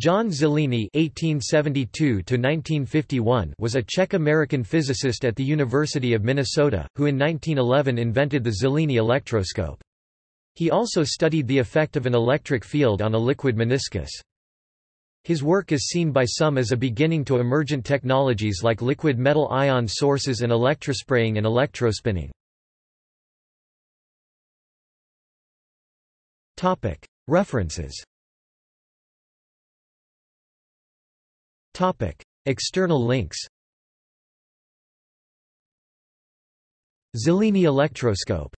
John Zeleny (1872–1951) was a Czech-American physicist at the University of Minnesota, who in 1911 invented the Zeleny electroscope. He also studied the effect of an electric field on a liquid meniscus. His work is seen by some as a beginning to emergent technologies like liquid metal ion sources and electrospraying and electrospinning. References External links Zeleny electroscope